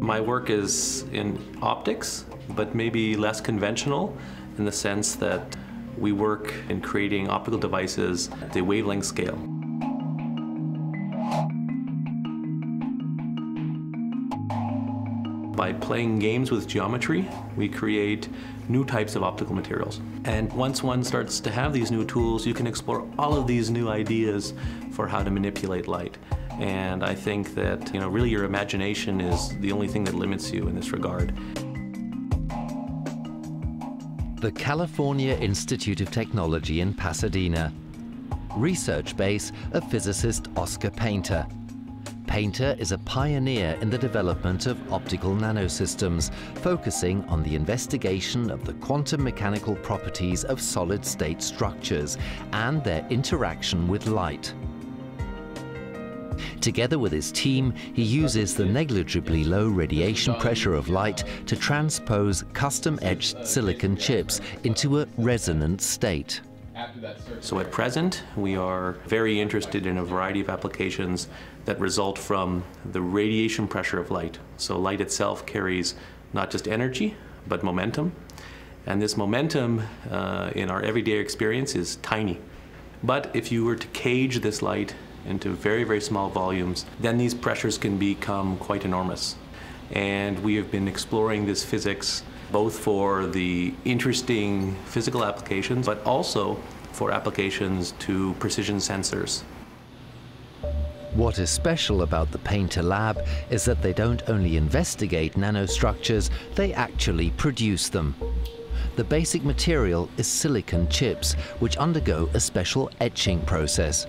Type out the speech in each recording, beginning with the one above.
My work is in optics, but maybe less conventional in the sense that we work in creating optical devices at the wavelength scale. By playing games with geometry, we create new types of optical materials. And once one starts to have these new tools, you can explore all of these new ideas for how to manipulate light. And I think that, you know, really your imagination is the only thing that limits you in this regard. The California Institute of Technology in Pasadena. Research base of physicist Oskar Painter. Painter is a pioneer in the development of optical nanosystems, focusing on the investigation of the quantum mechanical properties of solid-state structures and their interaction with light. Together with his team, he uses the negligibly low radiation pressure of light to transpose custom-etched silicon chips into a resonant state. So at present, we are very interested in a variety of applications that result from the radiation pressure of light. So light itself carries not just energy, but momentum. And this momentum uh, in our everyday experience is tiny. But if you were to cage this light into very, very small volumes, then these pressures can become quite enormous. And we have been exploring this physics both for the interesting physical applications, but also for applications to precision sensors. What is special about the Painter Lab is that they don't only investigate nanostructures, they actually produce them. The basic material is silicon chips, which undergo a special etching process.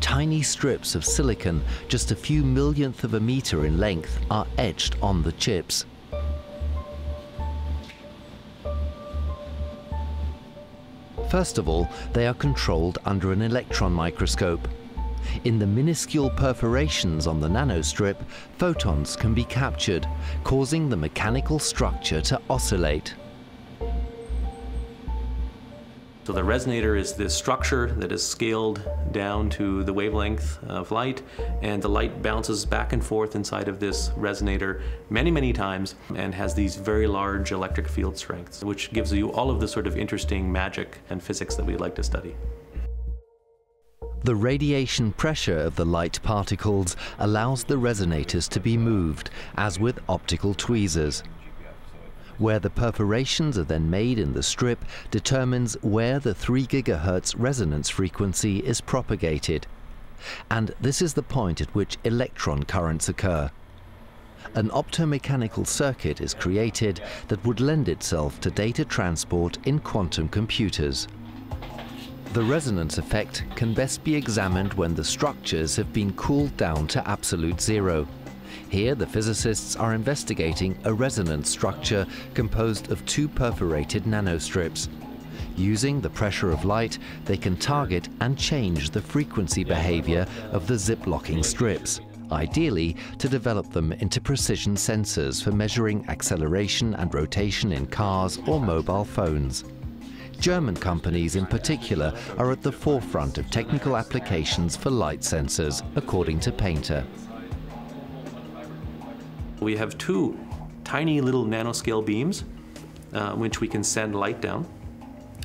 Tiny strips of silicon, just a few millionth of a meter in length, are etched on the chips. First of all, they are controlled under an electron microscope. In the minuscule perforations on the nanostrip, photons can be captured, causing the mechanical structure to oscillate. So the resonator is this structure that is scaled down to the wavelength of light, and the light bounces back and forth inside of this resonator many, many times and has these very large electric field strengths, which gives you all of the sort of interesting magic and physics that we like to study. The radiation pressure of the light particles allows the resonators to be moved, as with optical tweezers. Where the perforations are then made in the strip determines where the 3 GHz resonance frequency is propagated. And this is the point at which electron currents occur. An optomechanical circuit is created that would lend itself to data transport in quantum computers. The resonance effect can best be examined when the structures have been cooled down to absolute zero. Here, the physicists are investigating a resonance structure composed of two perforated nanostrips. Using the pressure of light, they can target and change the frequency behavior of the zip-locking strips, ideally to develop them into precision sensors for measuring acceleration and rotation in cars or mobile phones. German companies in particular are at the forefront of technical applications for light sensors, according to Painter. We have two tiny little nanoscale beams, uh, which we can send light down,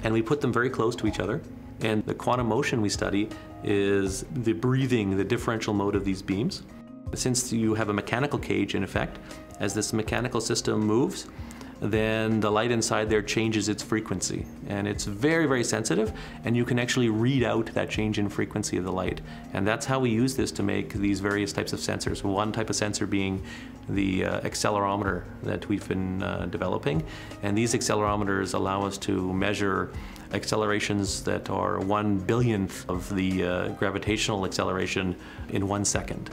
and we put them very close to each other. And the quantum motion we study is the breathing, the differential mode of these beams. Since you have a mechanical cage in effect, as this mechanical system moves, then the light inside there changes its frequency. And it's very, very sensitive, and you can actually read out that change in frequency of the light. And that's how we use this to make these various types of sensors. One type of sensor being the uh, accelerometer that we've been uh, developing. And these accelerometers allow us to measure accelerations that are one billionth of the uh, gravitational acceleration in one second.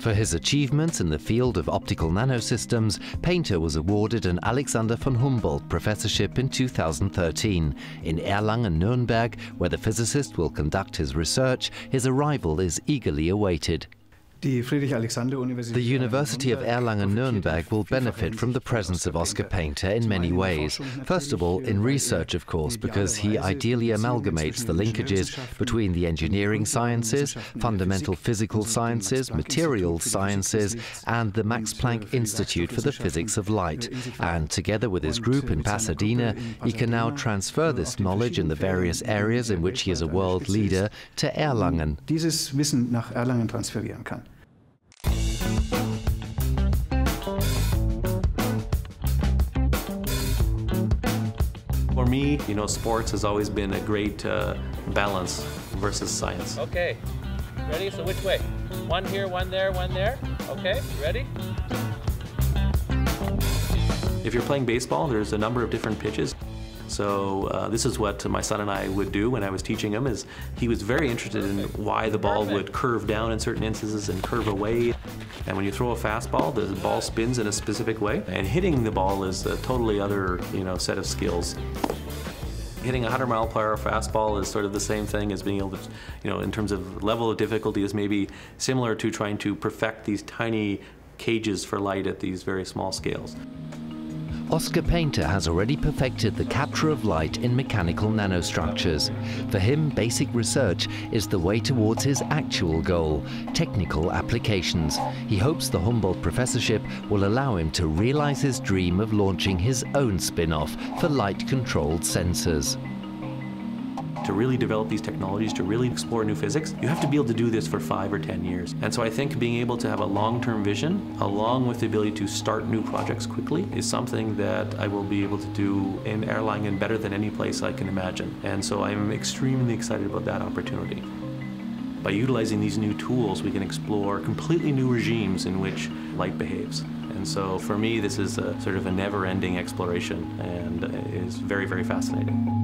For his achievements in the field of optical nanosystems, Painter was awarded an Alexander von Humboldt Professorship in 2013. In Erlangen-Nuremberg, where the physicist will conduct his research, his arrival is eagerly awaited. The University of Erlangen-Nuremberg will benefit from the presence of Oskar Painter in many ways. First of all, in research, of course, because he ideally amalgamates the linkages between the engineering sciences, fundamental physical sciences, material sciences, and the Max Planck Institute for the Physics of Light. And together with his group in Pasadena, he can now transfer this knowledge in the various areas in which he is a world leader to Erlangen. Dieses Wissen nach Erlangen transferieren kann. Me, you know, sports has always been a great uh, balance versus science. Okay. Ready? So which way? One here, one there, one there. Okay, ready? If you're playing baseball, there's a number of different pitches. So uh, this is what my son and I would do when I was teaching him is he was very interested in why the ball would curve down in certain instances and curve away. And when you throw a fastball, the ball spins in a specific way. And hitting the ball is a totally other you know, set of skills. Hitting a 100 mile per hour fastball is sort of the same thing as being able to, you know, in terms of level of difficulty is maybe similar to trying to perfect these tiny cages for light at these very small scales. Oskar Painter has already perfected the capture of light in mechanical nanostructures. For him, basic research is the way towards his actual goal, technical applications. He hopes the Humboldt professorship will allow him to realize his dream of launching his own spin-off for light-controlled sensors to really develop these technologies, to really explore new physics, you have to be able to do this for five or 10 years. And so I think being able to have a long-term vision, along with the ability to start new projects quickly, is something that I will be able to do in Erlangen better than any place I can imagine. And so I'm extremely excited about that opportunity. By utilizing these new tools, we can explore completely new regimes in which light behaves. And so for me, this is a sort of a never-ending exploration and is very, very fascinating.